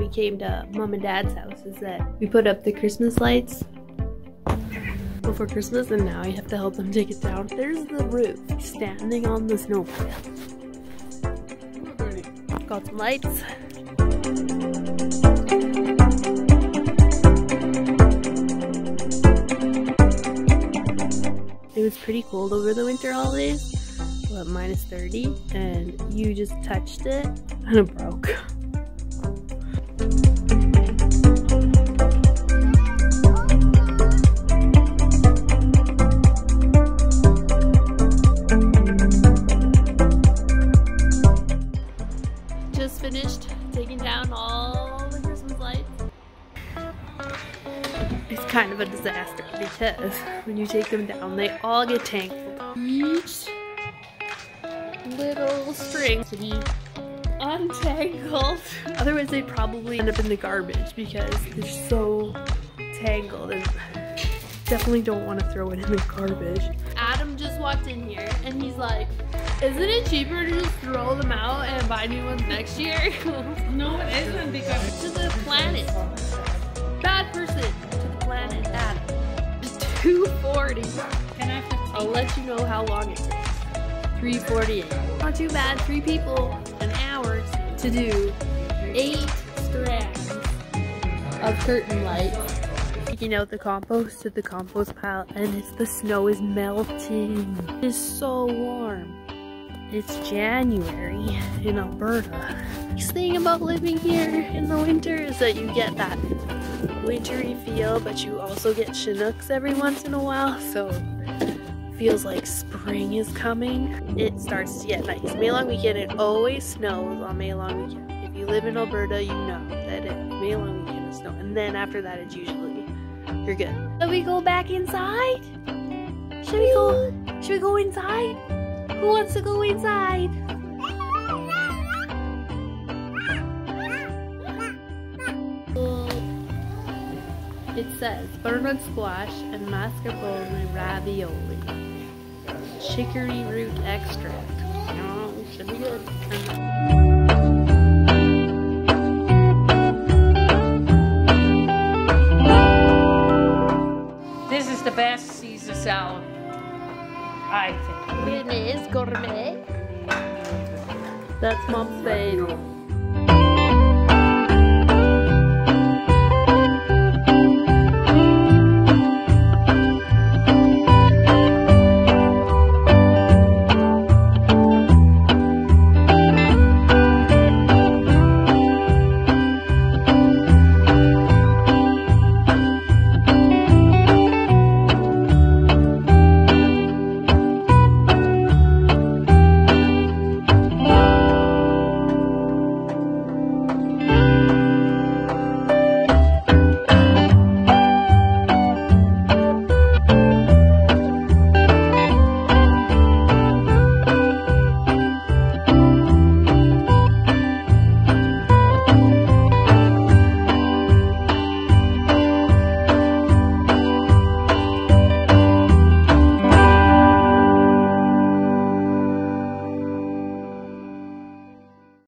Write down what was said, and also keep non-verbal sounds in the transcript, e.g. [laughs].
we came to mom and dad's house is that we put up the Christmas lights before Christmas and now I have to help them [laughs] take it down. There's the roof standing on the snowpile. Got some lights. It was pretty cold over the winter holidays, what, minus 30, and you just touched it and it broke. [laughs] Just finished taking down all the Christmas lights. It's kind of a disaster because when you take them down, they all get tangled. Each little string untangled. Otherwise, they'd probably end up in the garbage because they're so tangled and definitely don't want to throw it in the garbage. Adam just walked in here and he's like, isn't it cheaper to just throw them out and buy new ones next year? [laughs] No, it isn't because to the planet. Bad person to the planet, Adam. 240. can I I'll let you know how long it takes. 348. Not too bad. Three people, an hour to do eight strands of curtain lights. Taking out the compost to the compost pile, and the snow is melting. It is so warm. It's January in Alberta. Nice thing about living here in the winter is that you get that wintry feel, but you also get Chinooks every once in a while, so feels like spring is coming. It starts to get nice. May Long Weekend, it always snows on May Long Weekend. If you live in Alberta, you know that it May Long Weekend is snow, and then after that, it's usually you're good. Should we go back inside? Should we go? Should we go inside? Who wants to go inside? It says butternut squash and mascarpone ravioli. Chicory root extract. Oh, should be good. This is the best Caesar salad, I think. It is gourmet. That's mom's favorite.